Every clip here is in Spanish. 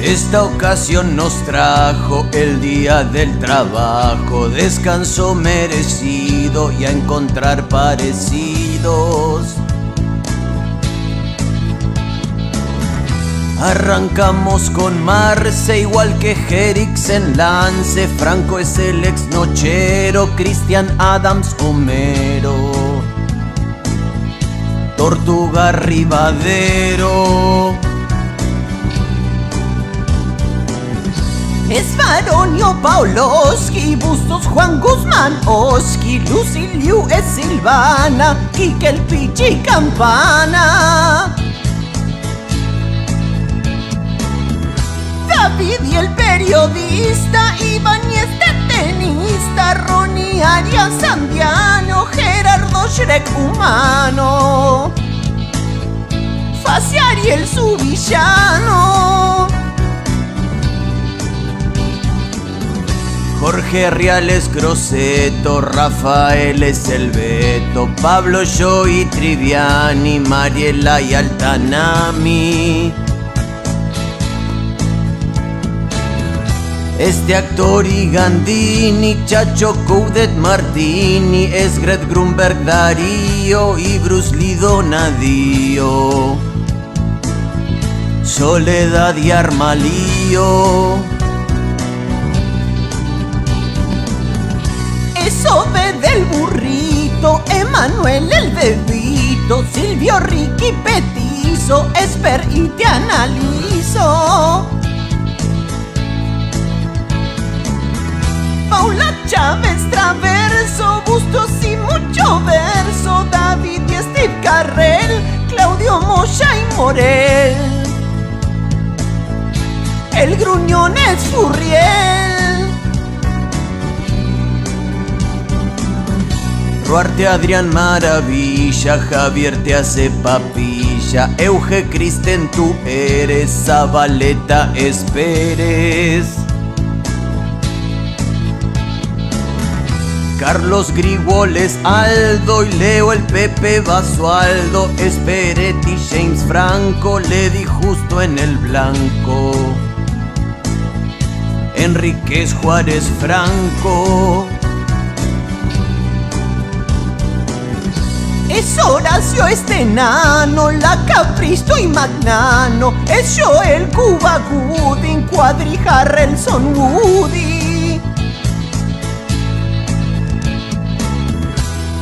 Esta ocasión nos trajo el día del trabajo, descanso merecido y a encontrar parecidos. Arrancamos con Marce, igual que Jerix en Lance. Franco es el ex nochero, Christian Adams Homero. Tortuga Ribadero. Es Varonio Paoloski, Bustos Juan Guzmán Oski, Luciliu es Silvana, Kike el Pichi Campana. David y el periodista, Ibáñez de tenista, Ronnie Arias Sandiano, Gerardo Shrek humano, Faciari el su villano. Jorge Riales Groseto, Rafael es Pablo Yo y Triviani, Mariela y Altanami. Este actor y Gandini, Chacho Coudet Martini, Esgret Grunberg Darío y Bruce Lee Donadío. Soledad y Armalío. Emanuel el bebito, Silvio Ricky Petizo, Esper y te analizo. Paula Chávez Traverso, Bustos y mucho verso, David y Steve Carrell, Claudio Moya y Morel. El gruñón es Furriel. Ruarte Adrián Maravilla, Javier te hace papilla, Euge Kristen tú eres, Zabaleta Esperes. Carlos Griguoles, Aldo y Leo el Pepe Basualdo, Esperetti, James Franco, le di justo en el blanco. Enríquez Juárez Franco. Horacio este nano, la Capristo y Magnano, es Joel Cuba Gooding, Cuadri Harrelson Woody.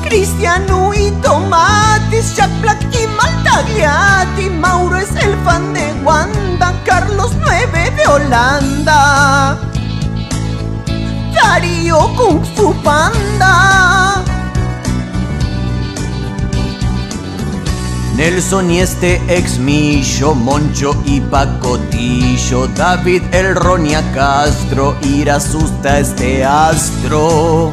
Cristiano y Tomatis, Jack Black y Maltagliati, Mauro es el fan de Wanda, Carlos 9 de Holanda. Darío Kung Fu Panda. Nelson y este ex Millo, Moncho y Pacotillo, David el Ronia Castro, ir asusta este astro.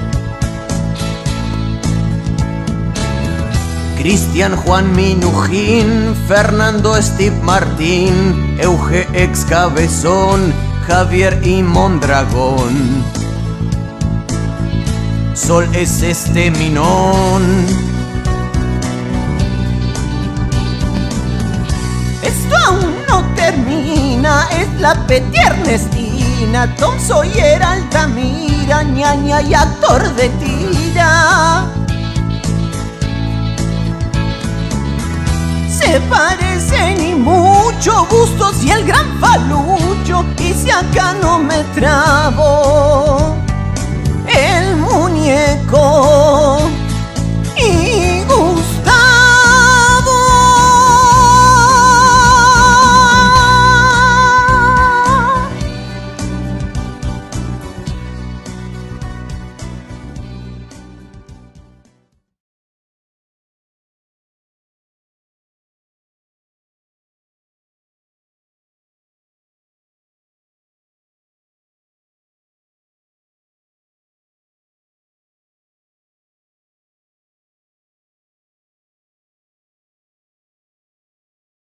Cristian Juan Minujín, Fernando Steve Martín, Euge ex Cabezón, Javier y Mondragón. Sol es este minón. La Petty Ernestina, Tom Sawyer, Altamira, ñaña y actor de tira. Se parecen y mucho gustos y el gran falucho, y si acá no me trabo, el muñeco